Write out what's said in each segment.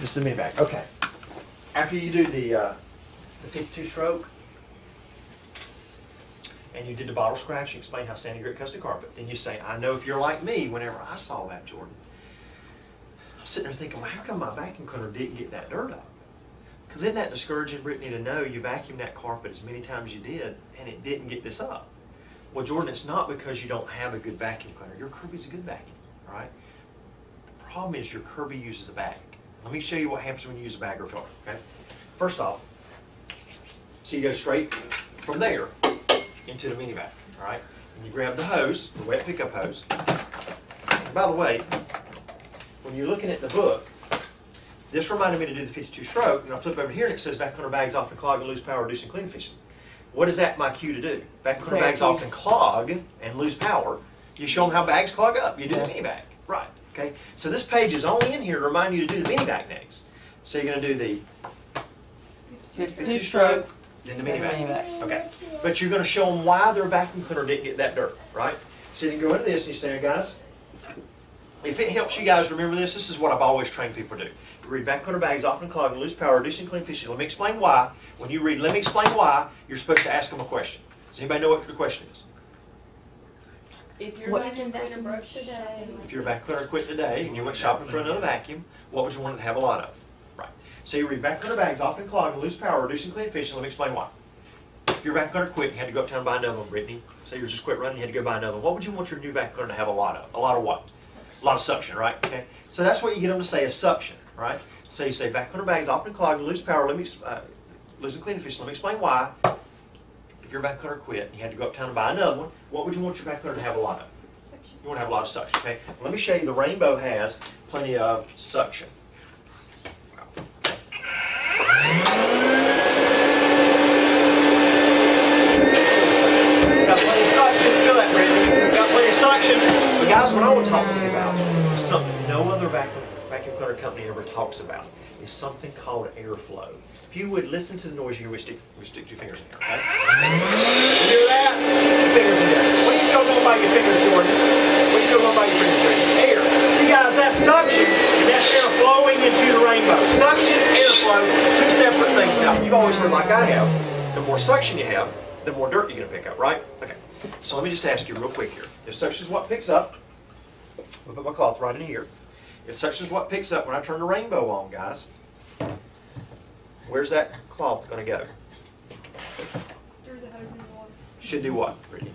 This is the mini bag. Okay. After you do the uh, the 52 stroke, and you did the bottle scratch, you explain how Sandy Grit cuts the carpet. Then you say, I know if you're like me, whenever I saw that, Jordan, I'm sitting there thinking, well, how come my vacuum cleaner didn't get that dirt up? Because isn't that discouraging, Brittany, to know you vacuumed that carpet as many times you did and it didn't get this up? Well, Jordan, it's not because you don't have a good vacuum cleaner. Your Kirby's a good vacuum, right? The problem is your Kirby uses a bag. Let me show you what happens when you use a bagger filter, okay? First off, so you go straight from there into the mini vac, all right? And you grab the hose, the wet pickup hose. And by the way, when you're looking at the book, this reminded me to do the 52 stroke, and I flip over here and it says vacuum cleaner bags often clog and lose power, reducing clean efficiency. What is that my cue to do? Vacuum cleaner bags often clog and lose power. You show them how bags clog up. You do the mini bag? Okay. So this page is only in here to remind you to do the mini bag next. So you're going to do the 52 stroke. then the mini Then bag. mini bag. Okay. But you're going to show them why their vacuum cleaner didn't get that dirt, right? So you go into this and you say, guys, if it helps you guys remember this, this is what I've always trained people to do. You read vacuum cleaner bags often clog and lose power, reducing clean efficiency. Let me explain why. When you read, let me explain why, you're supposed to ask them a question. Does anybody know what the question is? If your What- vacuum cleaner broke today, If you're back vacuum cleaner quit today and you went shopping for another vacuum, what would you want to have a lot of? Right. So you read vacuum cleaner bags often clog and lose power, reducing clean efficiency. Let me explain why. If your vacuum cleaner quit and you had to go uptown and buy another one, Brittany, say you just quit running, you had to go buy another one, what would you want your new vacuum cleaner to have a lot of? A lot of what? A lot of suction, right? Okay. So that's what you get them to say is suction, right? So you say vacuum cleaner bags often clog and lose power, let me, ex- uh, losing clean efficiency. Let me explain why. If your back cutter quit and you had to go uptown and buy another one, what would you want your back cutter to have a lot of? Suction. You want to have a lot of suction, okay? Let me show you, the Rainbow has plenty of suction. Got plenty of suction, feel that, Brittany? Got plenty of suction. But guys, what I want to talk to you about is something no other vacuum, vacuum cleaner company ever talks about. Is something called airflow. If you would listen to the noise hear, we stick, we stick two fingers in there, okay? Hear that? Fingers in there. What do you going by your fingers, Jordan? What do you going by your fingers, Jordan? Air. See, guys, that's suction, and that's air flowing into the rainbow. Suction, airflow, two separate things. Now, you've always heard, like I have, the more suction you have, the more dirt you're going to pick up, right? Okay. So let me just ask you real quick here. If suction is what picks up, we'll put my cloth right in here. If such is what picks up when I turn the rainbow on, guys, where's that cloth going to go? Should do what, Brittany?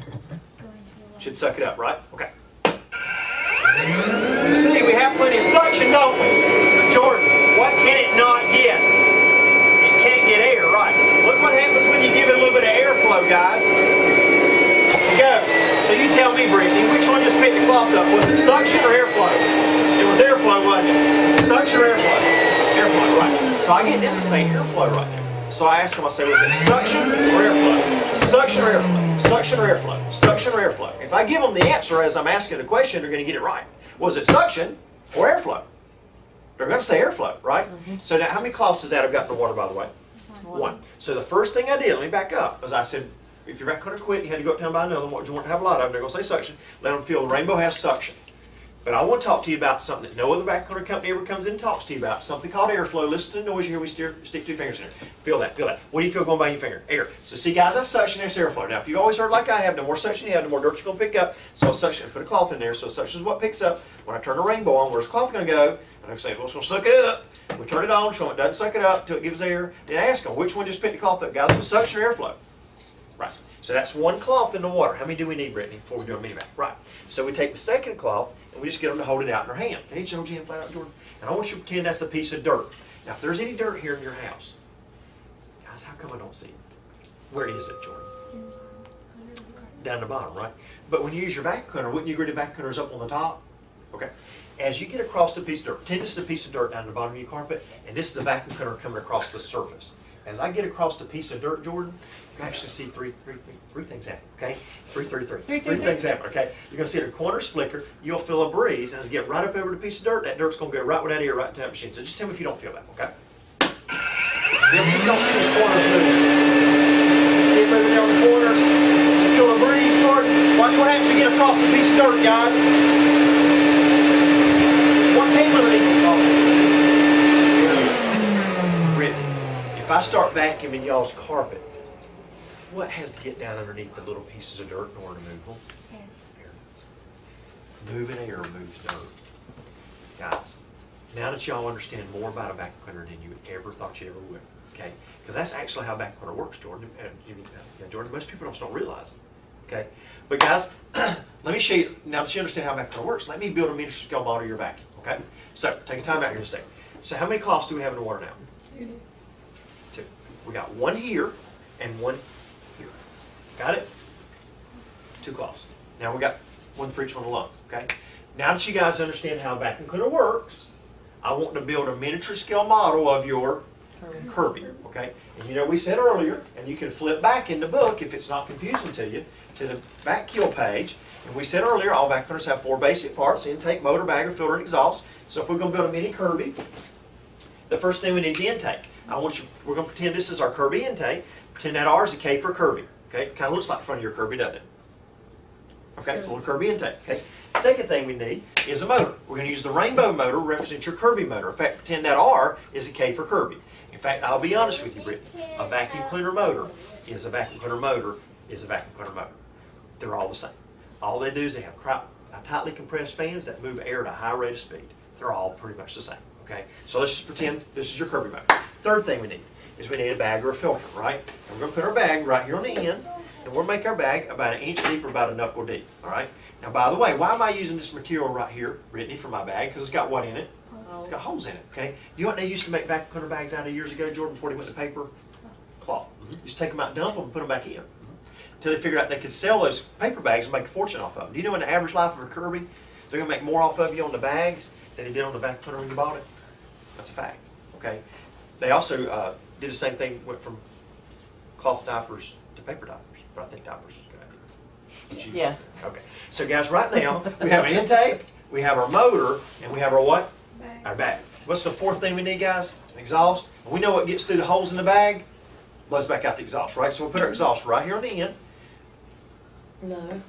Should suck it up, right? Okay. You see, we have plenty of suction, don't we? But Jordan, what can it not get? It can't get air, right? Look what happens when you give it a little bit of airflow, guys. It goes. So you tell me, Brittany, which one just picked the cloth up? Was it suction or airflow? Was airflow, wasn't it? Suction or airflow? Airflow, right. So I get them to say airflow right there. So I ask them, I say, was it suction or airflow? Suction or airflow? Suction or airflow? Suction or airflow? If I give them the answer as I'm asking the question, they're going to get it right. Was it suction or airflow? They're going to say airflow, right? Mm-hmm. So now, how many cloths does that have got in the water, by the way? One. So the first thing I did, let me back up, was I said, if you're back going to quit, you had to go uptown and buy another one, you want to have a lot of? them. They're going to say suction. Let them feel the rainbow has suction. But I want to talk to you about something that no other cleaner company ever comes in and talks to you about. Something called airflow. Listen to the noise you hear. We stick two fingers in there. Feel that. Feel that. What do you feel going by your finger? Air. So see, guys, that's suction. Airflow. Now, if you've always heard like I have, the more suction you have, the more dirt you're going to pick up. So suction. Put a cloth in there. So suction is what picks up. When I turn the rainbow on, where's the cloth going to go? And I say, well, it's going to suck it up. We turn it on, show it doesn't suck it up until it gives air. Then ask them, which one just picked the cloth up, guys? Was suction airflow? Right. So that's one cloth in the water. How many do we need, Brittany, before we do a mini vac? Right. So we take the second cloth and we just get them to hold it out in their hand. Hey, hold your hand flat out, Jordan. And I want you to pretend that's a piece of dirt. Now, if there's any dirt here in your house, guys, how come I don't see it? Where is it, Jordan? Down the bottom, right? But when you use your vacuum cleaner, wouldn't you agree the vacuum cleaner's up on the top? Okay. As you get across the piece of dirt, pretend this is a piece of dirt down the bottom of your carpet, and this is the vacuum cleaner coming across the surface. As I get across the piece of dirt, Jordan, you can actually see three, three, three, three things happen, okay? Three, three, three. Three, Three three, things happen, okay? You're gonna see the corners flicker, you'll feel a breeze, and as you get right up over the piece of dirt, that dirt's gonna go right with that ear, right into that machine. So just tell me if you don't feel that, okay? You'll see, you don't see those corners moving. Keep moving down the corners. You feel a breeze, Jordan. Watch what happens when you get across the piece of dirt, guys. What came underneath the? There we start vacuuming y'all's carpet, what has to get down underneath the little pieces of dirt in order to move them? Air does. Moving air moves dirt. Guys, now that y'all understand more about a vacuum cleaner than you ever thought you ever would, okay? Because that's actually how a vacuum cleaner works, Jordan. And, yeah, Jordan, most people just don't realize it, okay? But guys, let me show you, now that you understand how a vacuum cleaner works, let me build a miniature scale model of your vacuum, okay? So, take a time out here in a second. So how many cloths do we have in the water now? Two. Two. We got one here and one here. Got it? Two cloths. Now we got one for each one of the lungs, okay? Now that you guys understand how a vacuum cleaner works, I want to build a miniature scale model of your Kirby, okay? And you know, we said earlier, and you can flip back in the book if it's not confusing to you, to the back keel page. And we said earlier, all vacuum cleaners have four basic parts, intake, motor, bagger, filter, and exhaust. So if we're gonna build a mini Kirby, the first thing we need is the intake. I want you, we're gonna pretend this is our Kirby intake. Pretend that R is a K for Kirby, okay? Kinda looks like the front of your Kirby, doesn't it? Okay, it's a little Kirby intake, okay? Second thing we need is a motor. We're gonna use the rainbow motor to represent your Kirby motor. In fact, pretend that R is a K for Kirby. In fact, I'll be honest with you, Brittany, a vacuum cleaner motor is a vacuum cleaner motor is a vacuum cleaner motor. They're all the same. All they do is they have uh, tightly compressed fans that move air at a high rate of speed. They're all pretty much the same, okay? So let's just pretend this is your Kirby motor. Third thing we need is we need a bag or a filter, right? And we're gonna put our bag right here on the end, and we'll make our bag about an inch deep or about a knuckle deep, all right? Now, by the way, why am I using this material right here, Brittany, for my bag? Because it's got what in it? It's got holes in it, okay? You know what they used to make vacuum cleaner bags out of years ago, Jordan, before they went to paper? Cloth. Just take them out, dump them, and put them back in. Until they figured out they could sell those paper bags and make a fortune off of them. Do you know in the average life of a Kirby, they're gonna make more off of you on the bags than they did on the vacuum cleaner when you bought it? That's a fact, okay? They also uh, did the same thing, went from cloth diapers to paper diapers, but I think diapers is a good idea. Did you- Yeah. Okay, so guys, right now, we have an intake, we have our motor, and we have our what? Bag. Our bag. What's the fourth thing we need, guys? An exhaust. We know what gets through the holes in the bag, blows back out the exhaust, right? So we'll put our exhaust right here on the end. No.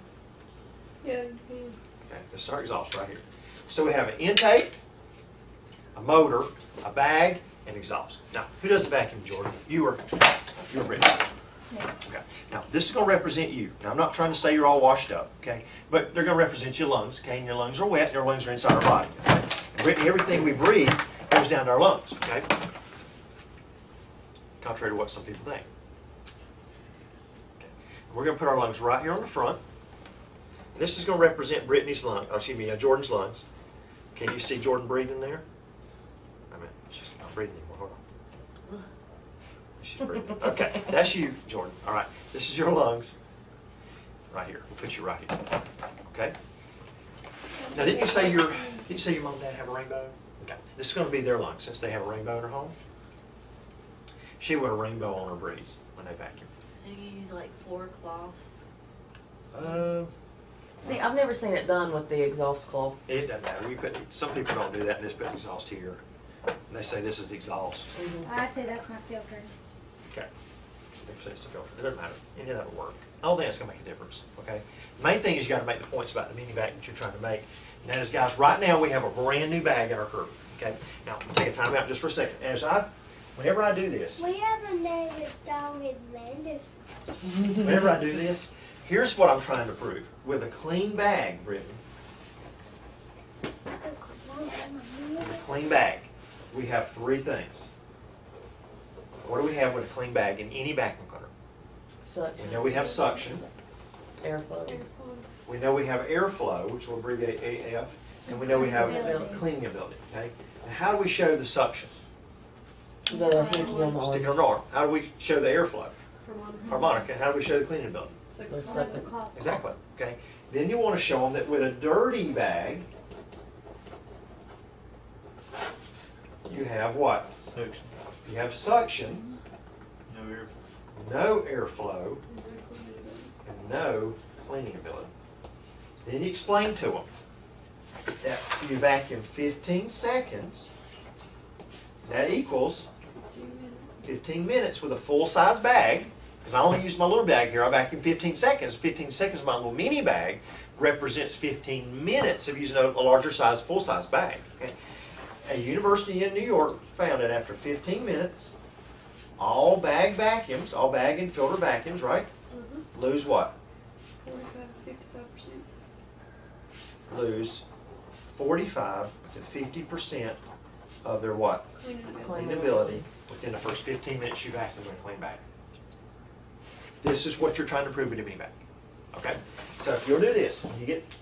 Yeah, yeah. Okay, this is our exhaust right here. So we have an intake, a motor, a bag, and exhaust. Now, who does the vacuum, Jordan? You or, you or Brittany? Okay. Now, this is going to represent you. Now, I'm not trying to say you're all washed up, okay? But they're going to represent your lungs, okay? And your lungs are wet, and your lungs are inside our body, okay? And Brittany, everything we breathe goes down to our lungs, okay? Contrary to what some people think. Okay. We're going to put our lungs right here on the front. This is going to represent Brittany's lung, oh, excuse me, uh, Jordan's lungs. Can you see Jordan breathing there? I mean, she's not breathing anymore. Hold on. She's. Okay, that's you, Jordan. All right, this is your lungs. Right here. We'll put you right here. Okay. Now, didn't you say your didn't you say your mom and dad have a rainbow? Okay. This is going to be their lungs since they have a rainbow in her home. She would a rainbow on her breeze when they vacuum. So you use like four cloths? Uh, See, I've never seen it done with the exhaust cloth. it doesn't matter. We put some people don't do that. They just put exhaust here. And they say this is the exhaust. Mm-hmm. I say that's my filter. Okay. Some people say it's a filter. It doesn't matter. Any of that will work. I don't think it's gonna make a difference, okay? Main thing is you gotta make the points about the mini bag that you're trying to make. And that is, guys, right now, we have a brand new bag in our Kirby, okay? Now, we'll take a time out just for a second. As I, whenever I do this, We have a neighbor down in Landis. whenever I do this, here's what I'm trying to prove. With a clean bag, Brittany, with a clean bag, we have three things. What do we have with a clean bag in any vacuum cleaner? Suction. We know we have suction. Airflow. Airflow. We know we have airflow, which will abbreviate AF, and we know we have Cleaning cleaning ability, okay? Now, how do we show the suction? The hinky on the Stick it arm. on our arm. How do we show the airflow? Harmonica. Harmonica. How do we show the cleaning ability? Six. Exactly, okay? Then you want to show them that with a dirty bag, you have what? Suction. You have suction, No air. no airflow, and no cleaning ability. Then you explain to them that you vacuum 15 seconds, that equals 15 minutes with a full-size bag, because I only use my little bag here, I vacuum 15 seconds. 15 seconds of my little mini bag represents 15 minutes of using a, a larger size, full-size bag. Okay? A university in New York found that after 15 minutes, all bag vacuums, all bag and filter vacuums, right? Mhm. Lose what? Forty-five, fifty-five percent. Lose forty-five to fifty percent of their what? Cleaning. Cleanability within the first fifteen minutes you vacuum and clean bag. This is what you're trying to prove with a mini bag. Okay? So if you'll do this, when you get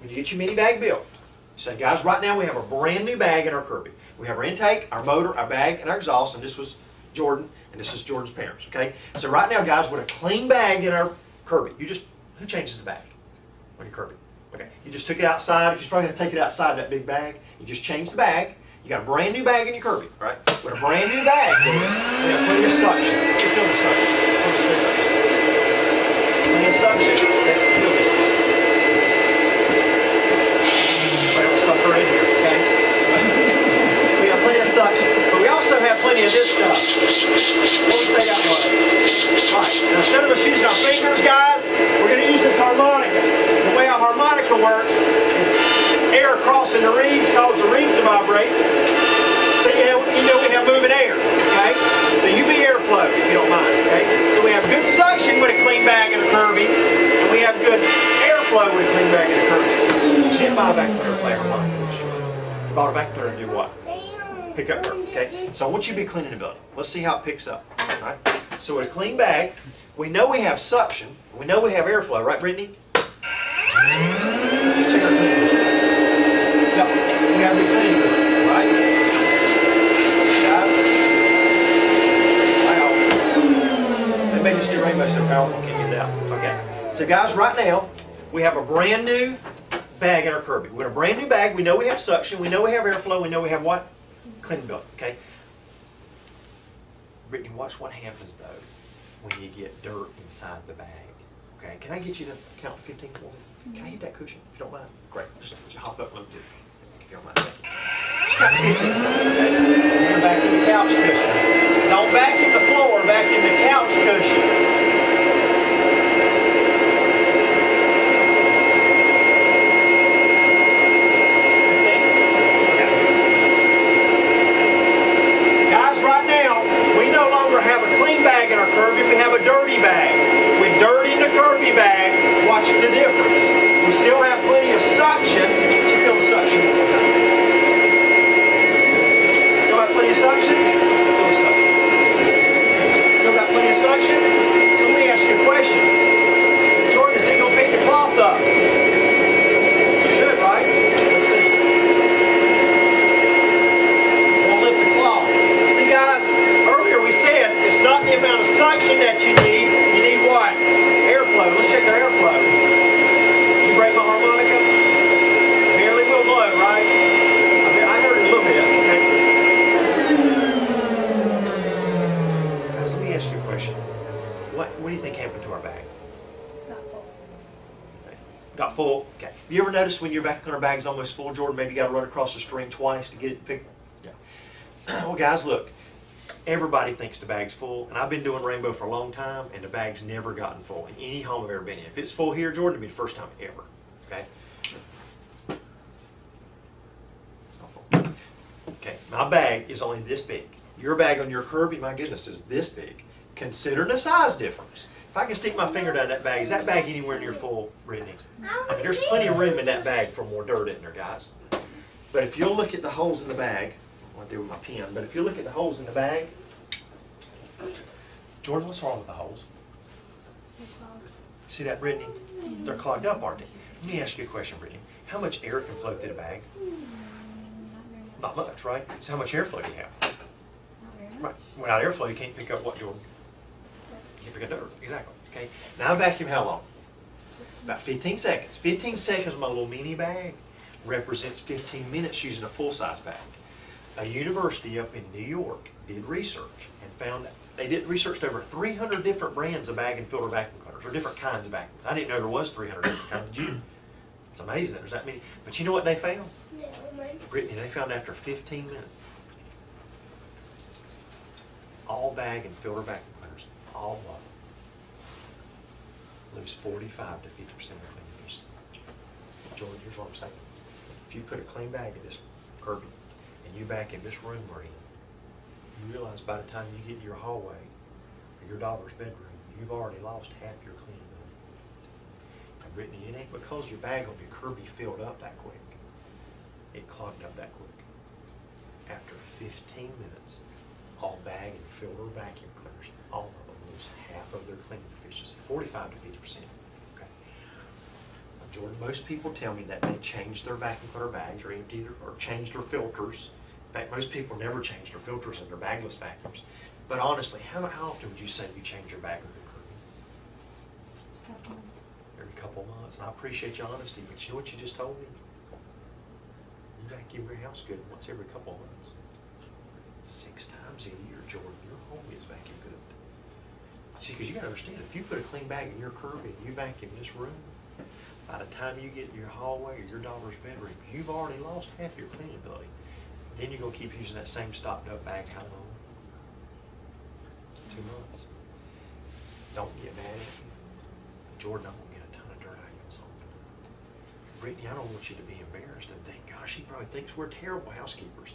when you get your mini bag built, you say, guys, right now we have a brand new bag in our Kirby. We have our intake, our motor, our bag, and our exhaust, and this was Jordan, and this is Jordan's parents. Okay? So right now, guys, with a clean bag in our Kirby, you just who changes the bag on your Kirby? Okay, you just took it outside. You just probably have to take it outside that big bag. You just changed the bag. You got a brand new bag in your Kirby, right? With a brand new bag, we have plenty of suction. The suction. Me stand a. Plenty of suction. Okay, feel this. Well, sucker in here, okay? So, we have plenty of suction, but we that? Right, now instead of us using our fingers, guys, we're gonna use this harmonica. The way a harmonica works is air crossing the reeds causes the reeds to vibrate. So you know, you know we have moving air, okay? So you be airflow, if you don't mind, okay? So we have good suction with a clean bag and a Kirby, and we have good airflow with a clean bag and a. You didn't buy a cleaner to play harmonica, bought a vacuum cleaner to do what? Pick up dirt, okay? So I want you to be cleaning the building. Let's see how it picks up, all right? So with a clean bag, we know we have suction, we know we have airflow, right, Brittany? Yep, we have right? Guys? Wow. Can't get. Okay. So guys, right now, we have a brand new bag in our Kirby. We With a brand new bag, we know we have suction, we know we have airflow, we know we have what? Clean building, okay? Brittany, watch what happens though when you get dirt inside the bag. Okay, can I get you to count to 15 for me? Can I hit that cushion if you don't mind? Great, just, just hop up and look at it if you don't mind. Thank you. Just count 15 for me, okay? You're the couch cushion. Don't vacuum the floor, vacuum the couch cushion. Guys, right now, we no longer have a clean bag in our Kirby, we have a dirty bag. We dirtied the Kirby bag, watch the difference. We still have plenty of suction. Did you feel the suction? Still have plenty of suction? Feel the suction. Still got plenty of suction? So let me ask you a question. Jordan, is it gonna pick the cloth up? It should, right? Let's see. Won't lift the cloth. See guys, earlier we said it's not the amount of suction that you need, you need what? Airflow. Let's check our airflow. You break my harmonica? Barely will blow, right? I mean, I heard it a little bit, okay? Guys, let me ask you a question. What, what do you think happened to our bag? Got full? Okay. You ever notice when your vacuum cleaner bag's almost full, Jordan, maybe you gotta run across the string twice to get it picked? Yeah. Well, guys, look, everybody thinks the bag's full, and I've been doing Rainbow for a long time, and the bag's never gotten full in any home I've ever been in. If it's full here, Jordan, it'll be the first time ever. Okay? It's not full. Okay, my bag is only this big. Your bag on your Kirby, my goodness, is this big. Consider the size difference. If I can stick my finger down that bag, is that bag anywhere near full, Brittany? I mean, there's plenty of room in that bag for more dirt in there, guys. But if you'll look at the holes in the bag, I want to do with my pen, but if you look at the holes in the bag, Jordan, what's wrong with the holes? See that, Brittany? They're clogged up, aren't they? Let me ask you a question, Brittany. How much air can flow through the bag? Not much, right? So how much airflow do you have? Right. Without airflow, you can't pick up what, Jordan? You up dirt, exactly. Okay. Now vacuum how long? About 15 seconds. 15 seconds my little mini bag represents 15 minutes using a full-size bag. A university up in New York did research and found that they did researched over 300 different brands of bag and filter vacuum cleaners, or different kinds of vacuum. I didn't know there was 300 different kinds. Did you? It's amazing that there's that many. But you know what they found? Brittany, they found after 15 minutes, all bag and filter vacuum all of them, lose 45 to 50 percent of their cleanliness. Jordan, here's what I'm saying. If you put a clean bag in this Kirby and you vacuum this room we're in, You realize by the time you get to your hallway or your daughter's bedroom, you've already lost half your cleanability. And Brittany, it ain't because your bag will be Kirby filled up that quick. It clogged up that quick. After fifteen minutes, all bag and filter vacuum cleaners, all of them half of their cleaning efficiency, forty-five to fifty percent. Okay. Jordan, most people tell me that they changed their vacuum cleaner bags or emptied or changed their filters. In fact, most people never change their filters in their bagless vacuums. But honestly, how, how often would you say you change your your Kirby? Every couple of months. And I appreciate your honesty, but you know what you just told me? You vacuum your house good once every couple of months. Six times a year, Jordan, your home is vacuum good. See, because you gotta understand, if you put a clean bag in your curb and you vacuum this room, by the time you get in your hallway or your daughter's bedroom, you've already lost half your cleaning ability. Then you're gonna keep using that same stocked up bag how long? Two months. Don't get mad at me. Jordan, I'm gonna get a ton of dirt out of home. Brittany, I don't want you to be embarrassed and think, gosh, she probably thinks we're terrible housekeepers.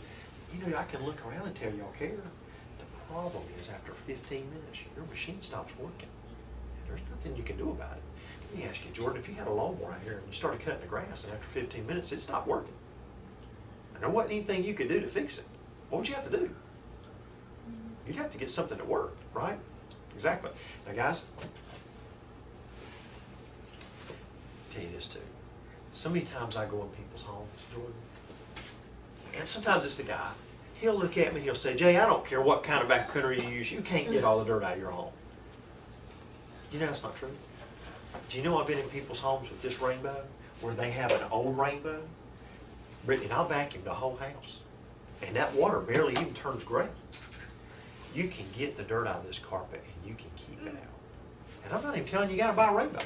You know, I can look around and tell y'all care. Problem is after fifteen minutes, your machine stops working. There's nothing you can do about it. Let me ask you, Jordan, if you had a lawnmower out here and you started cutting the grass and after fifteen minutes it stopped working, and there wasn't anything you could do to fix it, what would you have to do? You'd have to get something to work, right? Exactly. Now, guys, tell you this too. So many times I go in people's homes, Jordan, and sometimes it's the guy. He'll look at me and he'll say, Jay, I don't care what kind of vacuum cleaner you use, you can't get mm. all the dirt out of your home. You know that's not true. Do you know I've been in people's homes with this rainbow, where they have an old rainbow? Brittany, and I vacuumed the whole house. And that water barely even turns gray. You can get the dirt out of this carpet and you can keep it mm. out. And I'm not even telling you you gotta buy a rainbow.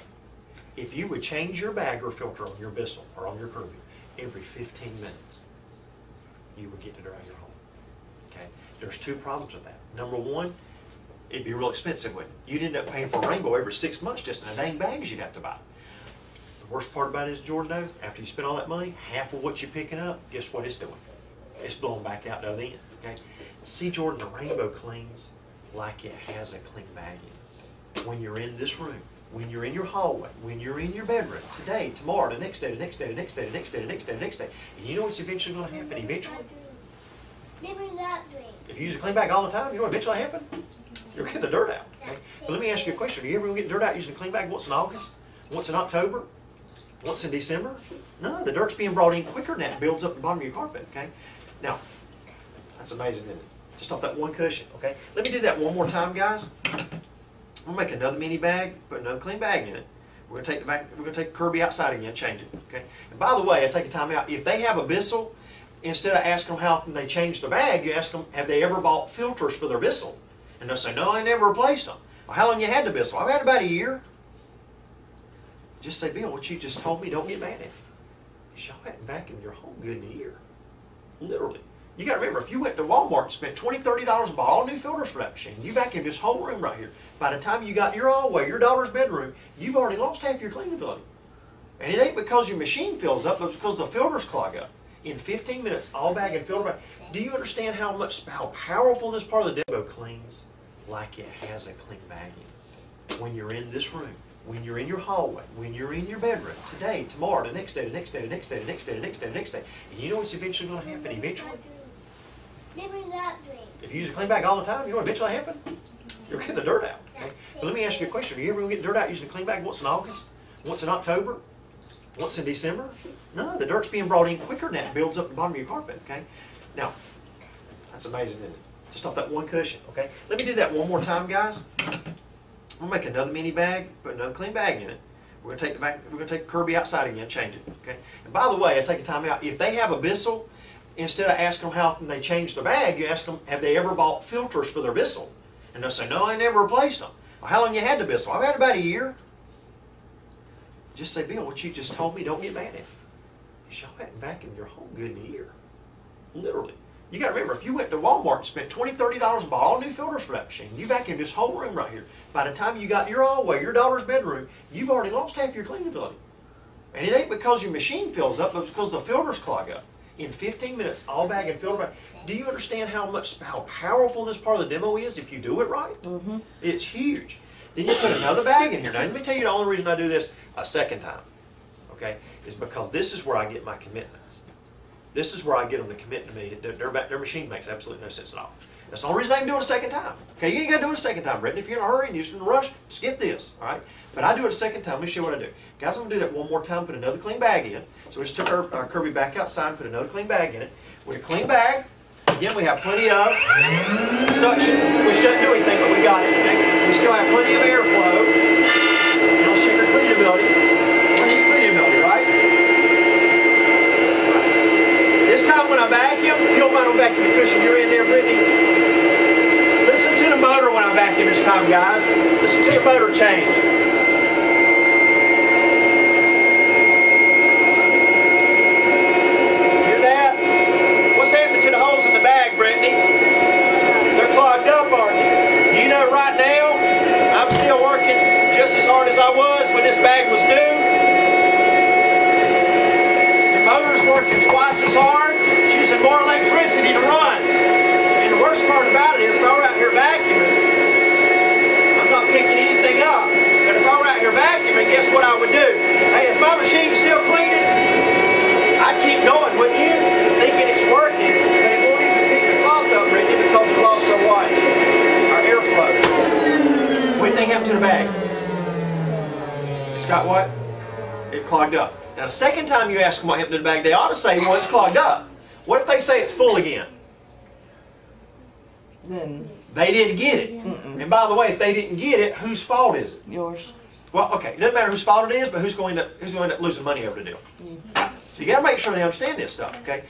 If you would change your bag or filter on your Bissell or on your Kirby every fifteen minutes, you would get the dirt out of your home. There's two problems with that. Number one, it'd be real expensive, wouldn't it? You'd end up paying for a rainbow every six months just in a dang bags you'd have to buy. The worst part about it is, Jordan, though, after you spend all that money, half of what you're picking up, guess what it's doing? It's blowing back out the other end, okay? See, Jordan, the rainbow cleans like it has a clean bag in it. When you're in this room, when you're in your hallway, when you're in your bedroom, today, tomorrow, the next day, the next day, the next day, the next day, the next day, the next day. And you know what's eventually gonna happen? Eventually, Never that if you use a clean bag all the time, you know what eventually happen? You'll get the dirt out, okay? But let me ask you a question. Are you ever gonna get dirt out using a clean bag once in August? Once in October? Once in December? No, the dirt's being brought in quicker than that, builds up the bottom of your carpet, okay? Now, that's amazing, isn't it? Just off that one cushion, okay? Let me do that one more time, guys. I'm gonna make another mini bag, put another clean bag in it. We're gonna take the back, we're gonna take Kirby outside again, change it, okay? And by the way, I take a time out. If they have a Bissell, instead of asking them how often they change the bag, you ask them, have they ever bought filters for their Bissell? And they'll say, no, I never replaced them. Well, how long you had the Bissell? I've had about a year. Just say, Bill, what you just told me, don't get mad at me. Y'all hadn't vacuumed your home good in a year. Literally. You gotta remember, if you went to Walmart and spent $20, $30 and bought all new filters for that machine, you vacuumed this whole room right here. By the time you got your hallway, your daughter's bedroom, you've already lost half your cleaning ability. And it ain't because your machine fills up, but because the filters clog up. In 15 minutes, all bag and filter back. Do you understand how much, how powerful this part of the demo cleans? Like it has a clean bag in it. When you're in this room, when you're in your hallway, when you're in your bedroom, today, tomorrow, the next day, the next day, the next day, the next day, the next day, the next day. And you know what's eventually gonna happen? Eventually, Never that dream. if you use a clean bag all the time, you know what eventually happen? You'll get the dirt out. Okay? But let me ask you a question. Are you ever gonna get dirt out using a clean bag once in August? Once in October? Once in December? No, the dirt's being brought in quicker than that, builds up the bottom of your carpet, okay? Now, that's amazing, isn't it? Just off that one cushion, okay? Let me do that one more time, guys. Gonna make another mini bag, put another clean bag in it. We're gonna take the back, we're gonna take Kirby outside again, change it, okay? And by the way, I take a time out. If they have a Bissell, instead of asking them how often they change the bag, you ask them, have they ever bought filters for their Bissell? And they'll say, no, I never replaced them. Well, how long you had the Bissell? I've had about a year. Just say, Bill, what you just told me, don't get mad at me. Y'all hadn't vacuumed your home good in a year. Literally. You gotta remember, if you went to Walmart and spent $20, $30 and bought all new filters for that machine, you vacuumed this whole room right here. By the time you got your hallway, your daughter's bedroom, you've already lost half your cleaning ability. And it ain't because your machine fills up, but it's because the filters clog up. in 15 minutes, all bag and filter bag. Do you understand how much, how powerful this part of the demo is if you do it right? Mm-hmm. It's huge. Then you put another bag in here. Now, let me tell you the only reason I do this a second time, okay, is because this is where I get my commitments. This is where I get them to commit to me. Their, their, machine makes absolutely no sense at all. That's the only reason I can do it a second time. Okay, you ain't got to do it a second time, Brittany. If you're in a hurry and you're just in a rush, skip this, all right? But I do it a second time. Let me show you what I do. Guys, I'm going to do that one more time, put another clean bag in. So we just took our, our uh, Kirby back outside, put another clean bag in it. With a clean bag, again, we have plenty of suction, which doesn't do anything, but we got it. Okay? We still have plenty of airflow. And let's check our cleanability. Plenty of cleanability, right? This time when I vacuum, you don't mind on vacuum the cushion you're in there, Brittany. Listen to the motor when I vacuum this time, guys. Listen to the motor change. Hear that? What's happening to the holes in the bag, Brittany? They're clogged up, aren't they? You know right now, I'm still working just as hard as I was when this bag was new. The motor's working twice as hard. It's using more electricity to run. And the worst part about it is if I were out here vacuuming, I'm not picking anything up. But if I were out here vacuuming, guess what I would do? Hey, is my machine still cleaning? I'd keep going, wouldn't you? Thinking it's working, but it won't even pick the cloth up, Brittany, because we lost our what? Our airflow. What do you think happened to the bag? It's got what? It clogged up. Now, the second time you ask them what happened to the bag, they ought to say, well, it's clogged up. What if they say it's full again? Then They didn't get it. And by the way, if they didn't get it, whose fault is it? yours. Well, okay, it doesn't matter whose fault it is, but who's going to who's going to losing money over the deal? So you got to make sure they understand this stuff. Okay,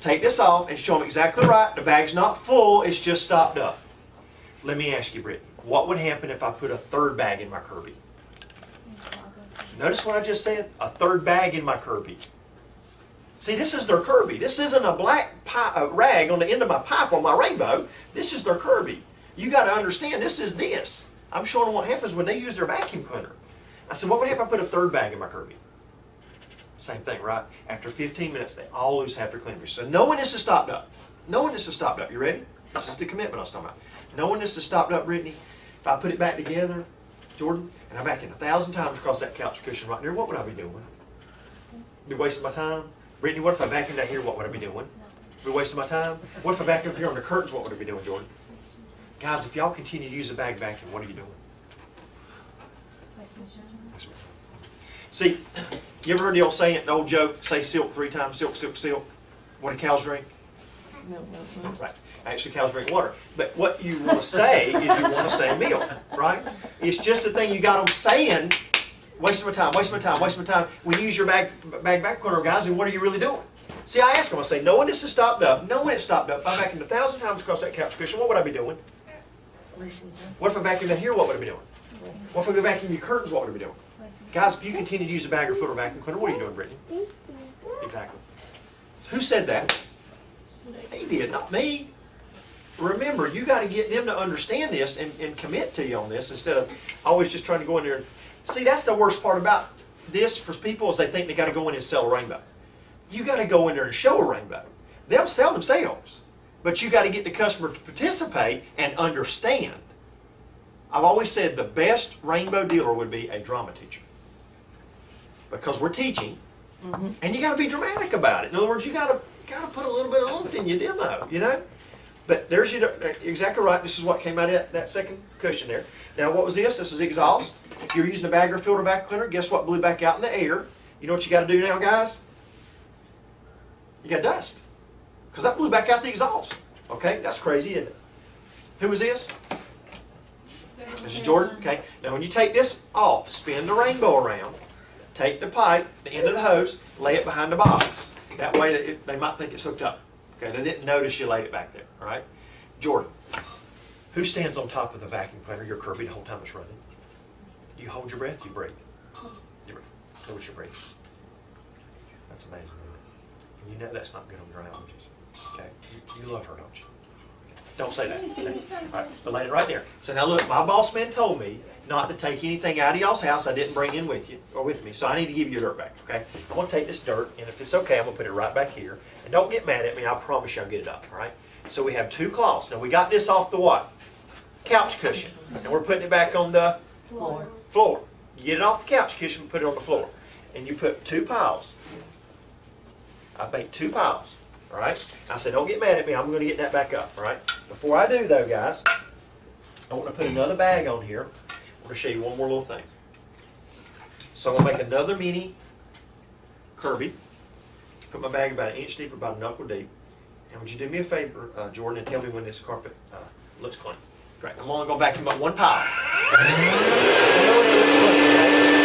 take this off and show them exactly right. The bag's not full; it's just stopped up. Let me ask you, Brittany, what would happen if I put a third bag in my Kirby? Notice what I just said: a third bag in my Kirby. See, this is their Kirby. This isn't a black pi- a rag on the end of my pipe on my rainbow. This is their Kirby. You got to understand, this is this. I'm showing them what happens when they use their vacuum cleaner. I said, what would happen if I put a third bag in my Kirby? Same thing, right? After 15 minutes, they all lose half their cleaners. So knowing this is stopped up. Knowing this is stopped up. You ready? This is the commitment I was talking about. Knowing this is stopped up, Brittany, if I put it back together, Jordan, and I vacuumed a thousand times across that couch cushion right there, what would I be doing? Be wasting my time? Brittany, what if I vacuumed down here, what would I be doing? Be wasting my time? What if I vacuumed up here on the curtains, what would I be doing, Jordan? Guys, if y'all continue to use a bag vacuum, what are you doing? See, you ever heard the old saying, the old joke, say silk three times, silk, silk, silk? What do cows drink? Milk, milk, milk. Right. Actually, cows drink water. But what you want to say is you want to say milk, right? It's just a thing you got them saying, wasting my time, wasting my time, wasting my time. When you use your bag, bag back corner, guys, and what are you really doing? See, I ask them, I say, knowing this is stopped up, knowing it's stopped up, if I vacuumed a thousand times across that couch cushion, what would I be doing? What if I vacuumed in here, what would I be doing? What if I vacuumed your curtains, what would I be doing? Guys, if you continue to use a bag or foot filter vacuum cleaner, what are you doing, Brittany? Exactly. Who said that? They did, not me. Remember, you got to get them to understand this and, and commit to you on this instead of always just trying to go in there. and See, that's the worst part about this for people is they think they got to go in and sell a rainbow. You got to go in there and show a rainbow. They'll sell themselves, but you got to get the customer to participate and understand. I've always said the best rainbow dealer would be a drama teacher because we're teaching, mm-hmm. and you got to be dramatic about it. In other words, you got to got to put a little bit of oomph in your demo, you know. But there's your exactly right. This is what came out of that, that second cushion there. Now, what was this? This is exhaust. If you're using a bagger filter back cleaner, guess what blew back out in the air? You know what you got to do now, guys? You got dust, because that blew back out the exhaust. Okay, that's crazy, isn't it? Who was this? This is Jordan. Okay. Now, when you take this off, spin the rainbow around. Take the pipe, the end of the hose, lay it behind the box. That way, it, they might think it's hooked up. Okay. They didn't notice you laid it back there. All right. Jordan, who stands on top of the vacuum cleaner, your Kirby, the whole time it's running? You hold your breath. You breathe. You breathe. What's your breathe? That's amazing. And you know that's not good on your allergies. Okay. You, you love her, don't you? Okay. Don't say that. Okay. All right. But lay it right there. So now look, my boss man told me not to take anything out of y'all's house I didn't bring in with you, or with me, so I need to give you your dirt back, okay? I'm gonna take this dirt, and if it's okay, I'm gonna put it right back here. And don't get mad at me, I promise you I'll get it up, all right? So we have two cloths. Now, we got this off the what? Couch cushion. And we're putting it back on the Floor. floor. You get it off the couch cushion, put it on the floor. And you put two piles. I make two piles, all right? I said, don't get mad at me, I'm gonna get that back up, all right? Before I do though, guys, I wanna put another bag on here. I'm gonna show you one more little thing. So I'm gonna make another mini Kirby. Put my bag about an inch deep, about a knuckle deep. And would you do me a favor, uh, Jordan, and tell me when this carpet uh, looks clean? Great. I'm only gonna go vacuum up one pile. Tell me when it looks clean, okay?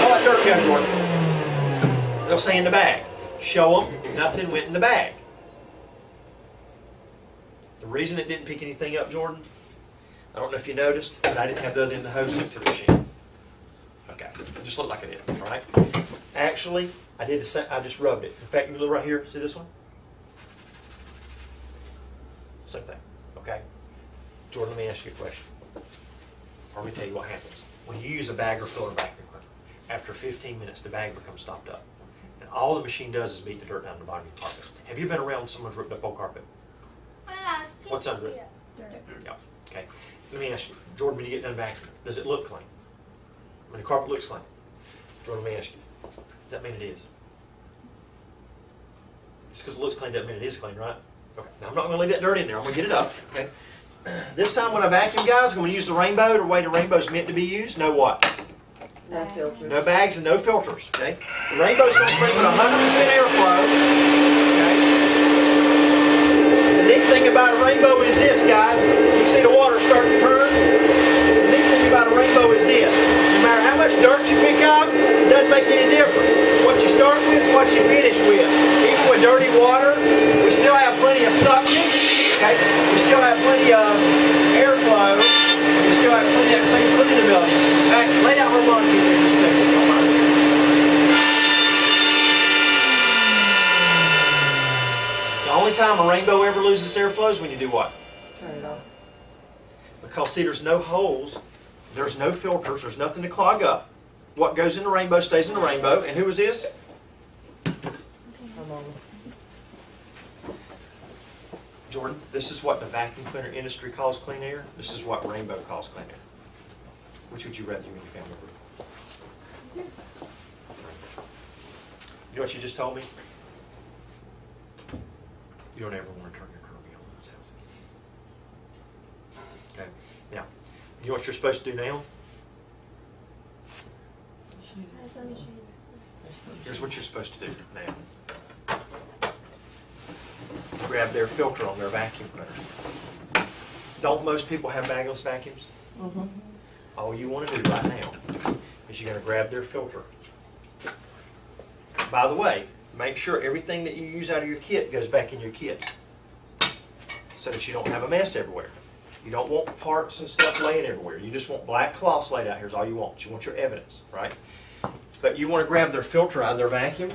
All They'll say in the bag. Show them nothing went in the bag. The reason it didn't pick anything up, Jordan, I don't know if you noticed, but I didn't have the other end of the hose hooked to the machine. Okay, it just looked like it did, right? Actually, I did the same, I just rubbed it. In fact, you look right here, see this one? Same thing, okay? Jordan, let me ask you a question. Or let me tell you what happens. When you use a bag or filler vacuum cleaner, after 15 minutes, the bag becomes stopped up. And all the machine does is beat the dirt down to the bottom of your carpet. Have you been around someone's ripped up old carpet? Uh, What's under it? Yeah, okay. Let me ask you, Jordan, when you get done vacuuming, does it look clean? When the carpet looks clean? Jordan, let me ask you, does that mean it is? Just because it looks clean doesn't mean it is clean, right? Okay, now I'm not gonna leave that dirt in there, I'm gonna get it up, okay? This time when I vacuum, guys, I'm gonna use the rainbow, the way the rainbow's meant to be used, no what? No filter. No bags and no filters, okay? The rainbow's gonna clean with hundred percent airflow, okay? The neat thing about a rainbow is this, guys. You see the water starting to turn? The neat thing about a rainbow is this. No matter how much dirt you pick up, it doesn't make any difference. What you start with is what you finish with. Even with dirty water, we still have plenty of suction, okay? We still have plenty of airflow. We still have plenty of same cleaning ability. In fact, lay down harmonica in there just a second. if you. The only time a rainbow ever loses airflow is when you do what? Turn it off. Because see, there's no holes, there's no filters, there's nothing to clog up. What goes in the rainbow stays in the rainbow. And who is this? I'm on. Jordan, this is what the vacuum cleaner industry calls clean air. This is what rainbow calls clean air. Which would you rather you and your family breathe? You know what you just told me? You don't ever want to turn your Kirby on in this house. Okay, now, you know what you're supposed to do now? Here's what you're supposed to do now. Grab their filter on their vacuum cleaner. Don't most people have bagless vacuums? Mm-hmm. All you want to do right now is you're going to grab their filter. By the way, make sure everything that you use out of your kit goes back in your kit so that you don't have a mess everywhere. You don't want parts and stuff laying everywhere. You just want black cloths laid out here is all you want. You want your evidence, right? But you want to grab their filter out of their vacuum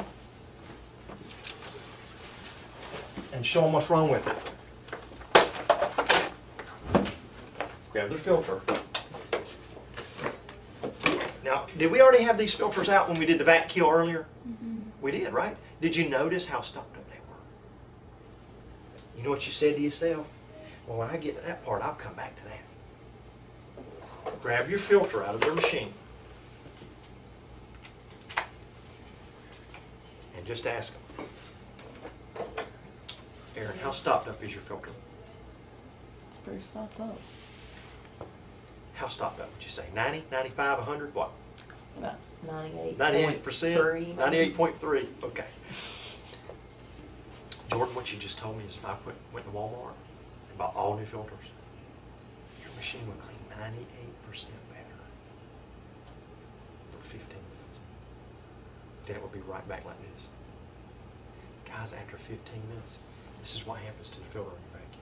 and show them what's wrong with it. Grab their filter. Now, did we already have these filters out when we did the vac kill earlier? Mm-hmm. We did, right? Did you notice how stopped up they were? You know what you said to yourself? Well, when I get to that part, I'll come back to that. Grab your filter out of their machine. And just ask them. Aaron, how stopped up is your filter? It's pretty stopped up. How stopped up would you say? 90, 95, 100? What? About ninety-eight. Ninety-eight percent? Three. Ninety-eight point three, okay. Jordan, what you just told me is if I went, went to Walmart and bought all new filters, your machine would clean ninety-eight percent better for fifteen minutes. Then it would be right back like this. Guys, after fifteen minutes, this is what happens to the filter in your vacuum.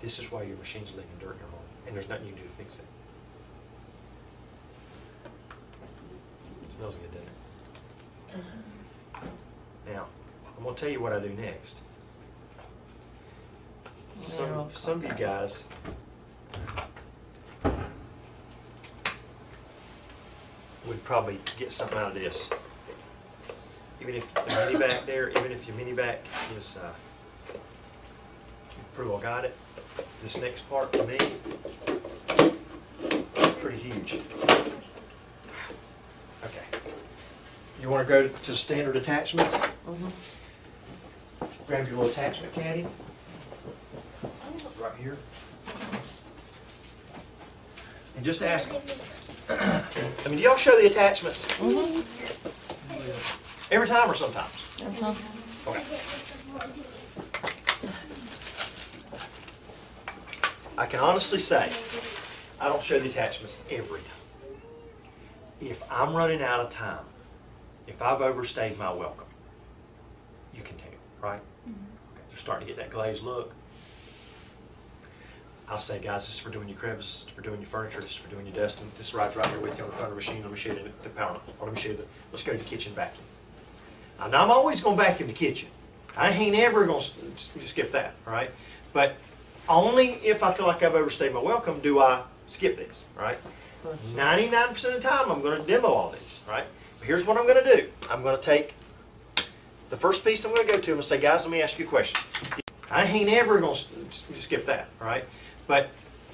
This is why your machine's leaving dirt in your home, and there's nothing you can do to fix it. Smells good, doesn't it? Now, I'm gonna tell you what I do next. some, some of you guys. Would probably get something out of this. Even if the mini back there, even if your mini back is, uh, pretty well got it. This next part to me, pretty huge. Okay. You wanna go to standard attachments? Mhm. Grab your little attachment caddy. It's right here. And just ask, I mean, do y'all show the attachments Mhm. every time or sometimes? Every time. Okay. I can honestly say, I don't show the attachments every time. If I'm running out of time, if I've overstayed my welcome, you can tell, right? Mm-hmm. Okay, They're starting to get that glazed look. I'll say, guys, this is for doing your cribs, this is for doing your furniture, this is for doing your dusting. This ride's right here with you on the front of the machine. Let me show you the, the power. Let me show you the, let's go to the kitchen vacuum. And I'm always gonna vacuum the kitchen. I ain't ever s- s- skip that, right? But only if I feel like I've overstayed my welcome do I skip these, right? Ninety-nine percent of the time, I'm gonna demo all these, right? But here's what I'm gonna do. I'm gonna take the first piece I'm gonna go to, gonna say, guys, let me ask you a question. I ain't ever s- s- skip that, right? But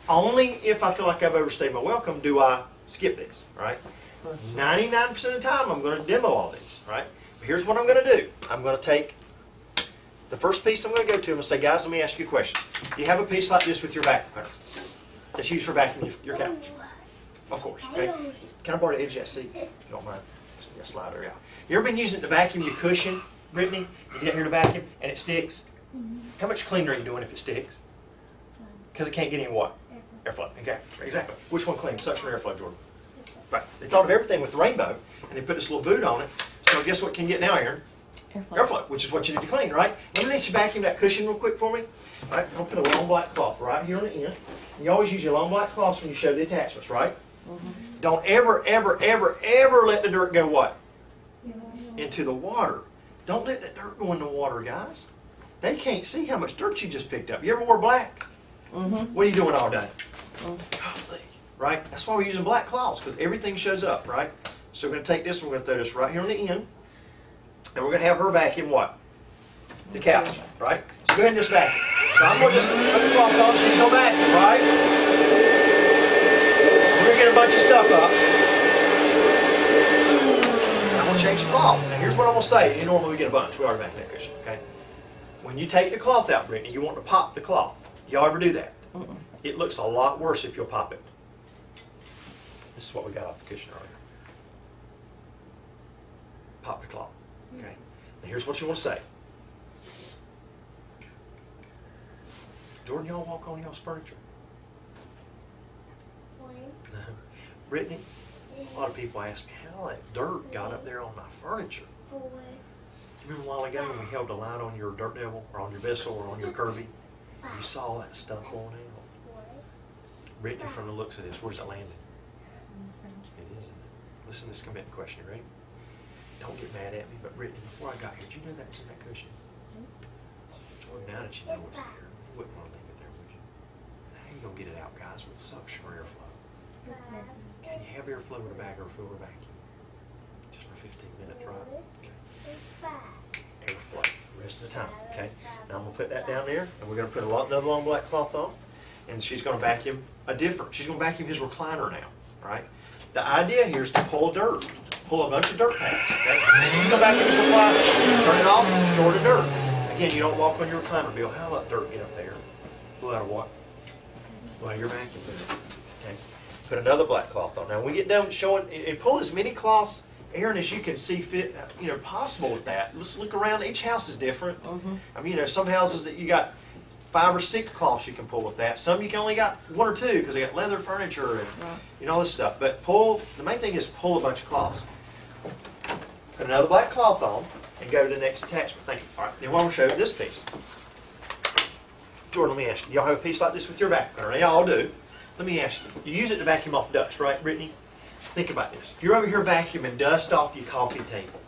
only if I feel like I've overstayed my welcome do I skip these, right? Ninety-nine percent of the time, I'm gonna demo all these, right? But here's what I'm gonna do. I'm gonna take the first piece I'm gonna go to, I'm gonna say, guys, let me ask you a question. Do you have a piece like this with your vacuum cleaner? That's used for vacuuming your- your couch? Of course, okay? Can I borrow the edge of that seat, if you don't mind? A slider out. You ever been using it to vacuum your cushion, Brittany? You get here to vacuum and it sticks? How much cleaner are you doing if it sticks? Because it can't get any what? Airflow, okay, exactly. Which one cleans, suction or airflow, Jordan? Right, they thought of everything with the rainbow, and they put this little boot on it. So guess what can get now, Aaron? Airflow. Airflow, which is what you need to clean, right? Let me let you vacuum that cushion real quick for me. All right, I'll put a long black cloth right here on the end. You always use your long black cloths when you show the attachments, right? Don't ever, ever, ever, ever let the dirt go what? Into the water. Don't let that dirt go in the water, guys. They can't see how much dirt you just picked up. You ever wore black? Mhm. What are you doing all day? Mm. Golly, right? That's why we're using black cloths, because everything shows up, right? So we're gonna take this, and we're gonna throw this right here on the end, and we're gonna have her vacuum what? The couch, right? So go ahead and just vacuum. So I'm gonna just put the cloth on, she's gonna vacuum, right? We're gonna get a bunch of stuff up. I'm gonna change the cloth. Now here's what I'm gonna say, you normally we get a bunch, we already back that cushion, okay? When you take the cloth out, Brittany, you want to pop the cloth. Y'all ever do that? Mm-mm. It looks a lot worse if you'll pop it. This is what we got off the cushion earlier. Pop the cloth. Okay. Here's what you want to say. Jordan, y'all walk on y'all's furniture. Brittany, a lot of people ask me how that dirt got up there on my furniture. You remember a while ago when we held a light on your dirt devil or on your Bissell or on your Kirby? You saw that stuff going out. Brittany, from the looks of this, where's it landing? It is, isn't it? Listen to this commitment question, you ready? Don't get mad at me, but Brittany, before I got here, did you know that was in that cushion? Jordan, now that you know it's there, you wouldn't want to leave it there, would you? How you gonna get it out, guys, with suction or airflow? Can you have airflow in a bag or fill a vacuum? Just for fifteen minutes, right? Okay. Airflow, the rest of the time, okay? Now I'm gonna put that down there, and we're gonna put a lot, another long black cloth on, and she's gonna vacuum a different, she's gonna vacuum his recliner now, right? The idea here is to pull dirt, pull a bunch of dirt pads, okay? She's gonna vacuum his recliner, turn it off, store the dirt. Again, you don't walk on your recliner, Bill, how let dirt get up there? Pull out of what? Well, your vacuum, okay? Put another black cloth on. Now, when we get done showing, and pull as many cloths, Aaron, as you can see fit, you know, possible with that. Let's look around. Each house is different. Mhm. I mean, you know, some houses that you got five or six cloths you can pull with that. Some you can only got one or two because they got leather furniture and Right. you know all this stuff. But pull. The main thing is pull a bunch of cloths. Put another black cloth on and go to the next attachment. Thank you. All right. Then I want to show you this piece. Jordan, let me ask you. Y'all have a piece like this with your vacuum cleaner? Y'all do. Let me ask you. You use it to vacuum off dust, right, Brittany? Think about this. If you're over here vacuuming dust off your coffee table,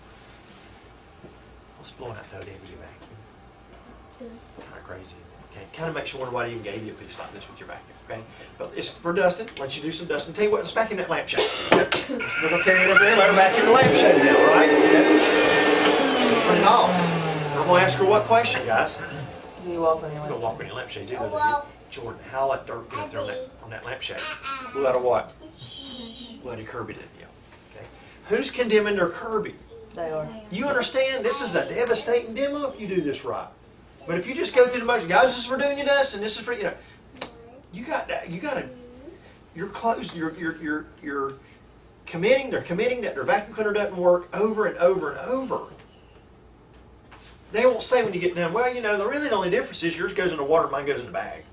what's blowing out that W vacuum? Kind of crazy. Okay, kind of makes you wonder why they even gave you a piece like this with your vacuum. Okay, but it's for dusting. Let you do some dusting. Tell you what, let's vacuum that lampshade. We're gonna carry it up there. Let her vacuum the lampshade now, all right? Okay. Put it off. I'm gonna ask her what question, guys. Do you walk on your You don't lamp? walk on your lampshade either, do you? Well- Jordan, how that dirt get up there on that, on that lampshade? Blew out of what? Bloody Kirby did, yeah. Okay. Who's condemning their Kirby? They are. You understand? This is a devastating demo if you do this right. But if you just go through the motion, guys, this is for doing your dust, and this is for you know, you got that. You got to. You're close. You're you're you're you're committing. They're committing that their vacuum cleaner doesn't work over and over and over. They won't say when you get done. Well, you know, the really the only difference is yours goes in the water, mine goes in the bag.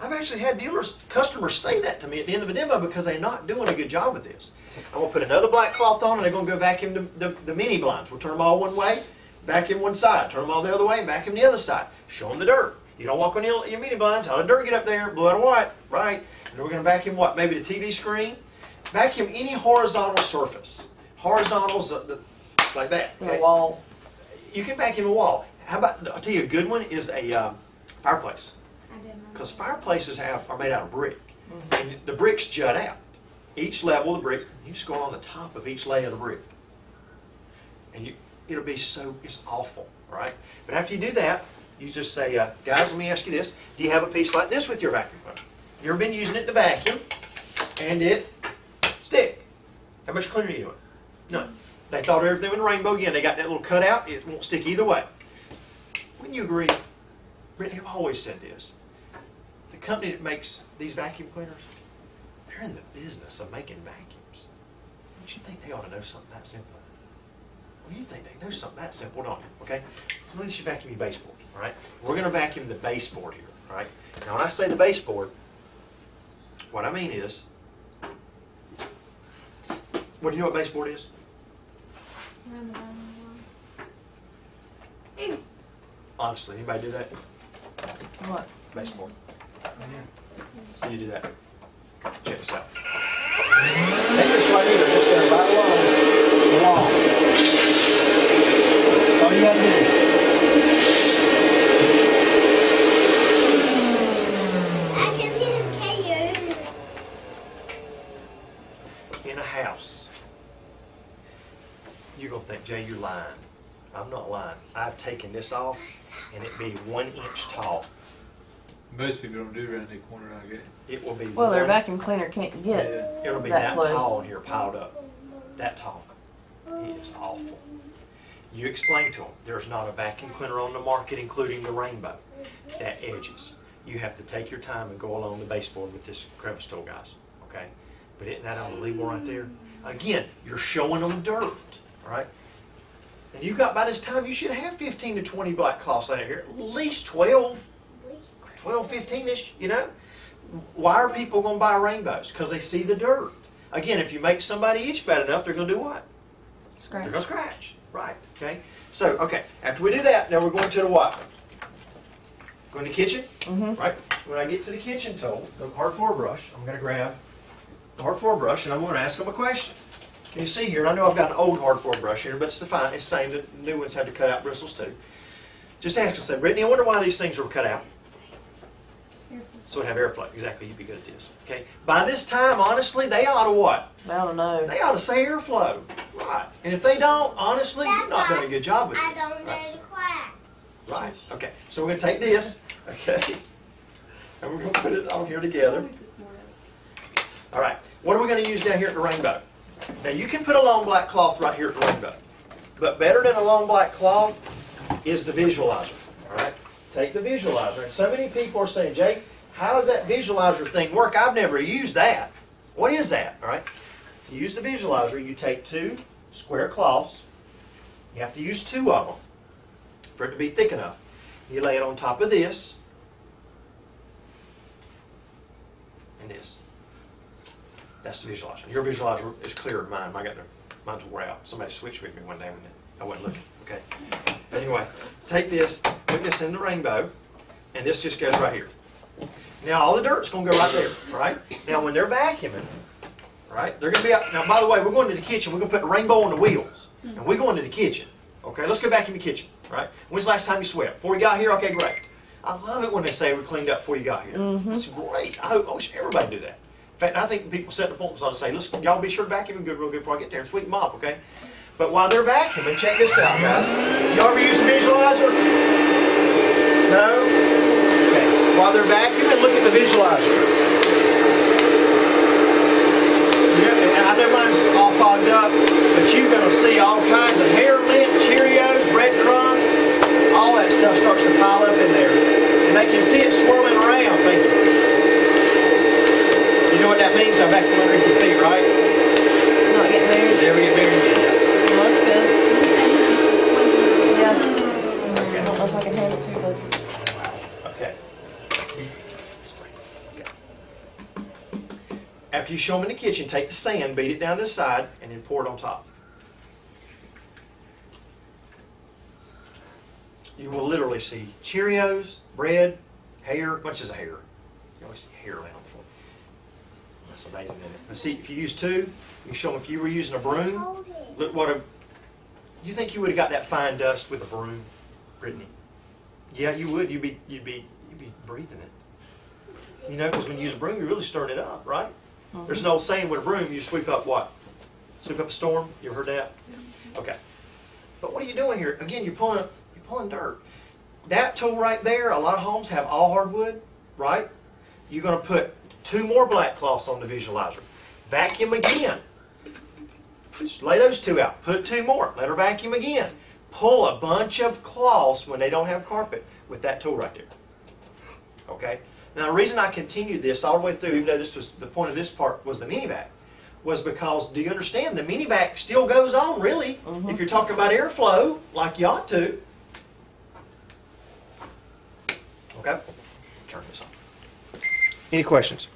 I've actually had dealers, customers say that to me at the end of a demo because they're not doing a good job with this. I'm gonna put another black cloth on and they're gonna go vacuum the, the, the mini blinds. We'll turn them all one way, vacuum one side, turn them all the other way, vacuum the other side. Show them the dirt. You don't walk on your, your mini blinds, how the dirt get up there, blow out of what, right? And we're gonna vacuum what, maybe the TV screen? Vacuum any horizontal surface. Horizontals uh, like that. Your okay? wall. You can vacuum a wall. How about, I'll tell you a good one is a um, fireplace. I didn't know. Because fireplaces have, are made out of brick. And the bricks jut out. Each level of the bricks, you just go on the top of each layer of the brick. And you, it'll be so, it's awful, right? But after you do that, you just say, uh, guys, let me ask you this. Do you have a piece like this with your vacuum cleaner? You ever been using it to vacuum and it stick? How much cleaner are you doing? None. They thought everything was rainbow again. They got that little cutout. It won't stick either way. Wouldn't you agree? Brittany, I've always said this. The company that makes these vacuum cleaners, they're in the business of making vacuums. Don't you think they ought to know something that simple? Well, you think they know something that simple, don't you? Okay? Why don't you vacuum your baseboard, all right? We're going to vacuum the baseboard here, all right? Now, when I say the baseboard, what I mean is, what do you know what baseboard is? Honestly, anybody do that? What? Baseboard. Do you do that? Check this out. Take this right here, just go right along the wall. All you gotta I can hear you. do, in a house, you're gonna think, Jay, you're lying. I'm not lying. This off and it be one inch tall. Most people don't do around the corner like that. It will be Well, their one- vacuum cleaner can't get. Yeah. It'll be that that close. tall here piled up. That tall. It is awful. You explain to them, there's not a vacuum cleaner on the market, including the rainbow, that edges. You have to take your time and go along the baseboard with this crevice tool, guys, okay? But isn't that unbelievable right there? Again, you're showing them dirt, all right? And you got, by this time, you should have 15 to 20 black cloths out of here, at least 12. 12, 15-ish, you know? Why are people going to buy rainbows? Because they see the dirt. Again, if you make somebody itch bad enough, they're going to do what? They're going to scratch. Right, okay? So, okay, after we do that, now we're going to the what? Going to the kitchen? Mm-hmm. Right? When I get to the kitchen tool, the hard floor brush, I'm going to grab the hard floor brush and I'm going to ask them a question. Can you see here? And I know I've got an old hard floor brush here, but it's the fine. It's the same. The new ones have to cut out bristles too. Just ask and say, Brittany, I wonder why these things were cut out. So it have airflow. Exactly. You'd be good at this. Okay. By this time, honestly, they ought to what? I don't know. They ought to say airflow. Right. And if they don't, honestly, you've not done a good job with I this. don't Right. know the class. Right. Okay. So we're going to take this, okay, and we're going to put it on here together. All right. What are we going to use down here at the rainbow? Now you can put a long black cloth right here at the rainbow, but better than a long black cloth is the visualizer. All right. Take the visualizer, and so many people are saying, Jake, how does that visualizer thing work? I've never used that. What is that? All right. To use the visualizer, you take two square cloths. You have to use two of them for it to be thick enough. You lay it on top of this and this. That's the visualizer. Your visualizer is clearer than mine. I got the, mine's wore out. Somebody switched with me one day when I wasn't looking. Okay. But anyway, take this, put this in the rainbow, and this just goes right here. Now all the dirt's gonna go right there, right? Now when they're vacuuming, right, they're gonna be out. Now by the way, we're going to the kitchen. We're gonna put the rainbow on the wheels, and we're going to the kitchen. Okay, let's go back in the kitchen. right? When's the last time you swept? Before you got here? Okay, great. I love it when they say we cleaned up before you got here. Mm-hmm. It's great. I, hope, I wish everybody do that. In fact, I think people set appointments on and say, listen, y'all be sure to vacuum good, real good before I get there and sweep them up, okay? But while they're vacuuming, check this out, guys. Y'all ever use a visualizer? No? Okay. While they're vacuuming, look at the visualizer. I know mine's all fogged up, but you're gonna see all kinds of hair lint, Cheerios, breadcrumbs, all that stuff starts to pile up in there. And they can see it swirling around, thank you. You know what that means? I'm back to underneath your feet, right? Not getting married? There we get married again. Well, that's good. Yeah. I don't know if I can hand it to you, but Okay. After you show them in the kitchen, take the sand, beat it down to the side, and then pour it on top. You will literally see Cheerios, bread, hair, much as hair. You always see hair laying on the floor. That's amazing, isn't it? But see, if you use two, you can show them if you were using a broom, look what a, Do you think you would have got that fine dust with a broom, Brittany? Yeah, you would. You'd be, you'd be, you'd be breathing it. You know, because when you use a broom, you're really stirring it up, right? Mm-hmm. There's an old saying with a broom, you sweep up what? Sweep up a storm. You ever heard that? Okay. But what are you doing here? Again, you're pulling, you're pulling dirt. That tool right there, a lot of homes have all hardwood, right? You're going to put two more black cloths on the visualizer. Vacuum again. Just lay those two out. Put two more. Let her vacuum again. Pull a bunch of cloths when they don't have carpet with that tool right there. Okay? Now, the reason I continued this all the way through, even though this was the point of this part was the mini vac, was because do you understand the mini vac still goes on, really, uh-huh. if you're talking about airflow, like you ought to. Okay? Turn this on. Any questions?